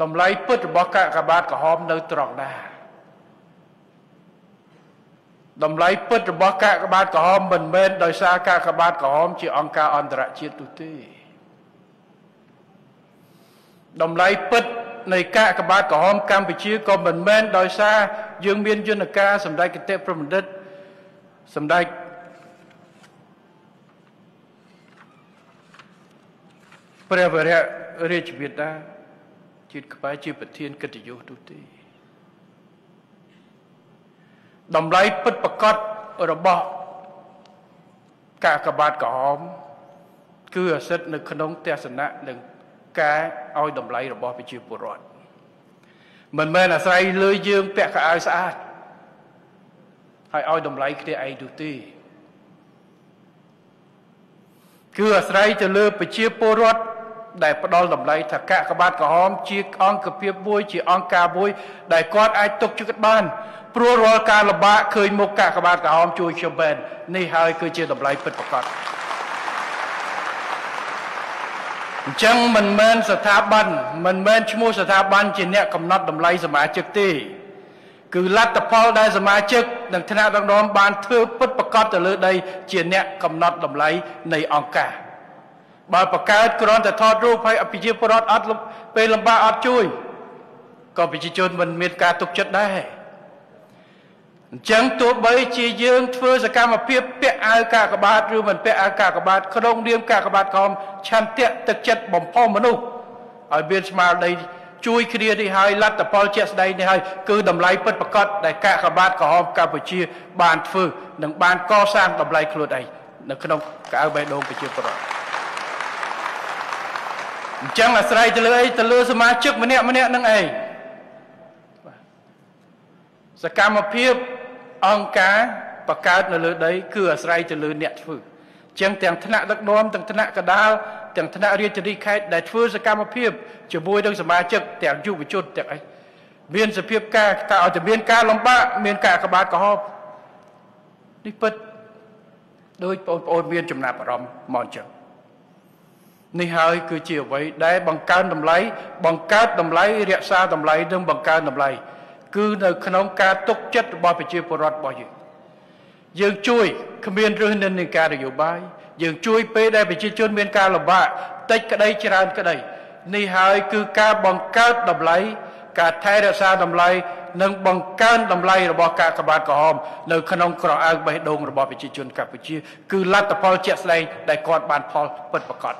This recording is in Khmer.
តម្លៃពិតរបស់កាកបាទក្រហមនៅត្រង់ណាតម្លៃពិតរបស់កាកបាទក្រហមមិនមែនដោយសារកាកបាទក្រហមជាអង្គការអន្តរជាតិទូទេតម្លៃពិតនៃកាកបាទក្រហមកម្ពុជាក៏មិនមែនដោយសារយើងមានយន្តការសម្ដេចគតិប្រមនិតសម្ដេចព្រះវរៈរាជបិតា ជាតិខ្មែរជាប្រធានកិត្តិយសទូទេតម្លៃពិតប្រកបរបស់កាកបាទក្រហមគឺអាសិទ្ធនៅក្នុងទស្សនៈនិងការឲ្យតម្លៃរបស់ប្រជាពលរដ្ឋមិនមែនអាស្រ័យលើយើងពាក់កៅអៅស្អាតហើយឲ្យតម្លៃគ្នាឯងនោះទេគឺអាស្រ័យទៅលើប្រជាពលរដ្ឋ ដែលផ្ដល់តម្លៃថាកាកបាទក្រហមជាអង្គភាពមួយជាអង្គការមួយ ដែលគាត់អាចទុកចិត្តបានព្រោះរាល់ការលំបាកឃើញមុខកាកបាទក្រហមជួយខ្ញុំបែននេះហើយគឺជាតម្លៃពិតប្រាកដអញ្ចឹងមិនមែនស្ថាប័នមិនមែនឈ្មោះស្ថាប័នជាអ្នកកំណត់តម្លៃសមាជិកទេគឺលទ្ធផលដែលសមាជិកនិងថ្នាក់ដឹកនាំបានធ្វើពិតប្រាកដទៅលើដីជាអ្នកកំណត់តម្លៃនៃអង្គការ បើបកើតគ្រាន់តែថតរូបហើយប្រជាពលរដ្ឋអត់ពេលលំបាកអត់ជួយក៏ប្រជាជនមិនមានការទុកចិត្តដែរអញ្ចឹងទោះបីជាយើងធ្វើសកម្មភាពពាក់អាវកាកបាទឬមិនពាក់អាវកាកបាទក្នុងនាមកាកបាទក្រមឆន្ទៈទឹកចិត្តបំផុសមនុស្សឲ្យមានស្មារតីជួយគ្នានេះហើយលទ្ធផលជាក់ស្ដែងនេះហើយគឺតម្លៃពិតប្រាកដដែលកាកបាទក្រហមកម្ពុជា បានធ្វើនិងបានកសាងតម្លៃខ្លួនឯងនៅក្នុងកៅបេះដូងប្រជាពលរដ្ឋ អញ្ចឹងអាស្រ័យទៅលើអីទៅលើសមាជិកម្នាក់ម្នាក់នឹងឯងសកម្មភាពអង្គការបកកើតនៅលើដី គឺអាស្រ័យទៅលើអ្នកធ្វើចឹងទាំងថ្នាក់ដឹកនាំទាំងថ្នាក់កដាលទាំងថ្នាក់រាជធានីខេត្តដែលធ្វើសកម្មភាពជាមួយនឹងសមាជិកទាំងយុវជនទាំងអីមានសភាពការការឲ្យតែមានការលំបាកមានការក្បាលក្រហមនេះពិតដោយបងប្អូនមានចំណាប់អារម្មណ៍មកអញ្ចឹង នេះហើយគឺជាអ្វីដែលបង្កើនតម្លៃបង្កើតតម្លៃរក្សាតម្លៃនិងបង្កើនតម្លៃគឺនៅក្នុងការទុកចិត្តរបស់ប្រជាពលរដ្ឋរបស់យើងយើងជួយគ្មានរឹសនិន្នាការនយោបាយយើងជួយពេលដែលប្រជាជនមានការលំបាកតិចក្តីច្រើនក្តីនេះហើយគឺការបង្កើតតម្លៃការថែរក្សាតម្លៃនិងបង្កើនតម្លៃរបស់ការក្បាតក្រហមនៅក្នុងក្រអៅបេះដូងរបស់ប្រជាជនកម្ពុជា គឺលទ្ធផលជាក់ស្ដែងដែលគាត់បានផលពិតប្រាកដ